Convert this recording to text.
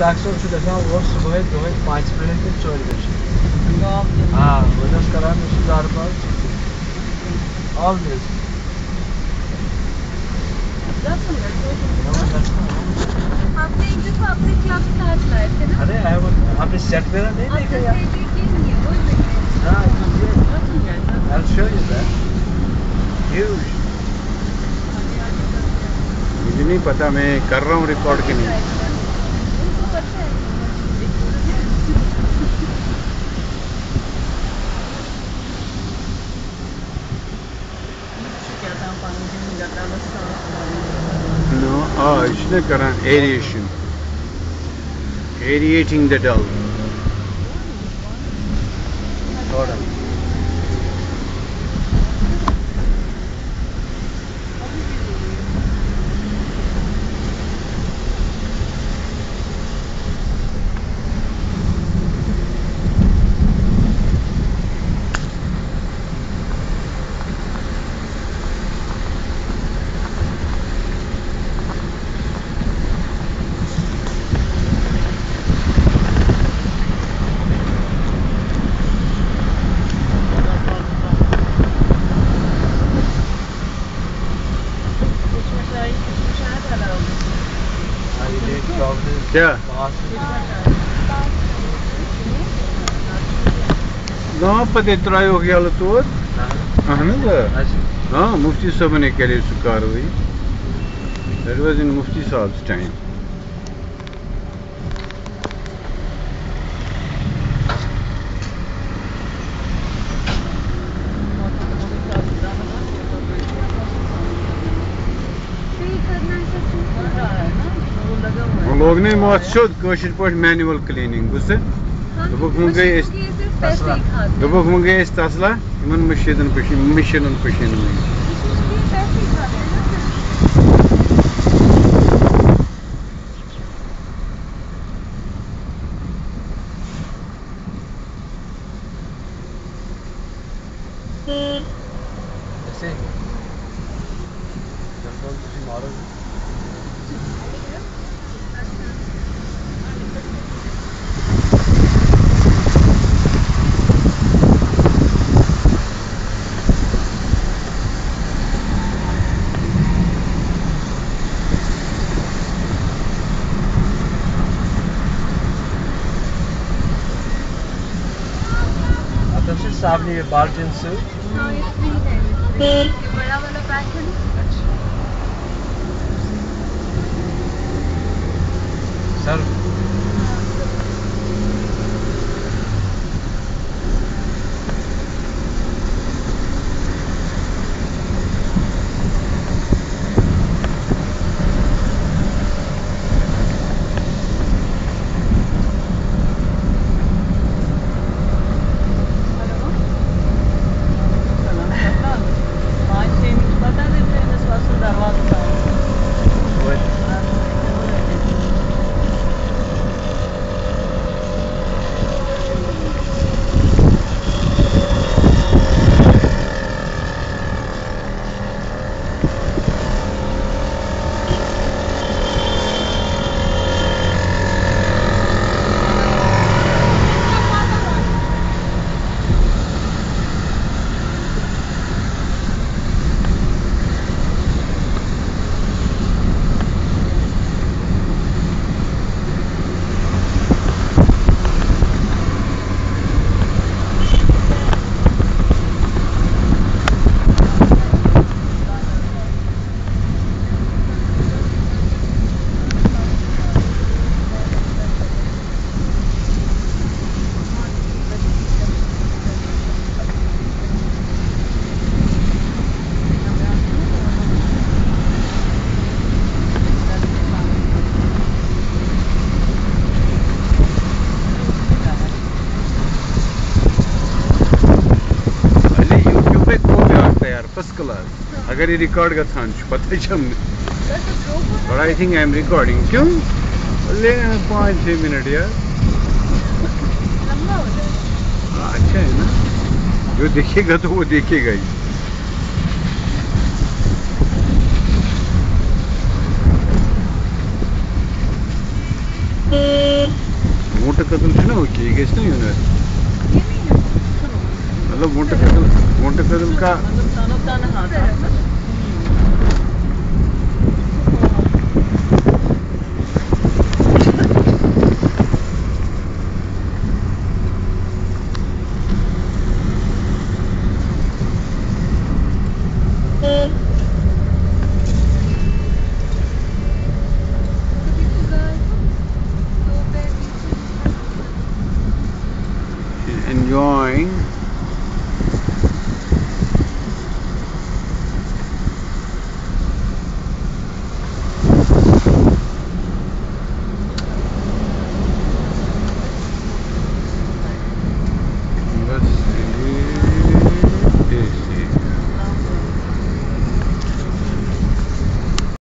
Saxon سے گژھان اور صبح دہے پانچ بجے تک ژور بجے ہاں وہ کران دار باز آلویز آپ آپ نے سیٹ نہیں I'll show you that. Huge. مجھے نہیں پتا میں کر رہا ہوں ریکارڈ کہ نہیں No, ah, it's not an aeration. Aerating the dough. Hold. کیا؟ پتہ ترٛایو یلہٕ تور اہن حظ آ ہاں مفتی صٲبن کرے سُہ کاروٲیی دیٹ واز ان مفتی صاحب's ٹایم صحیح کرنا ہے وہ لوگ نے موت سیوٚد کٲشِر پٲٹھۍ مینوَل کٕلیٖنِنٛگ دوٚپُکھ وۄنۍ گٔے أسۍ پیسے ہی کھاتے ہیں دوٚپُکھ وۄنۍ گٔے صاحب نے یہ بالٹن سے فٔسٹ کلاس اگر یہِ رِکاڈ گژھان چھُ پتہ چھم نہٕ but I think I am recording کیوں پانچ چھ منٹ یار اچھا ہے نا جو دیکھے گا تو وہ دیکھے گا ہی گا کدل چھُنا کہِ یہِ گژھِ نا یوٗنیورسٹی مطلب گونٹے فضل گونٹے فضل کا enjoying.